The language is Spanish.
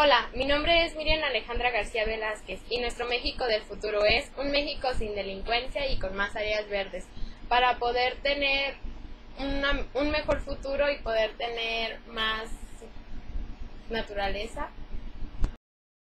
Hola, mi nombre es Miriam Alejandra García Velázquez y nuestro México del futuro es un México sin delincuencia y con más áreas verdes. Para poder tener una- un mejor futuro y poder tener más naturaleza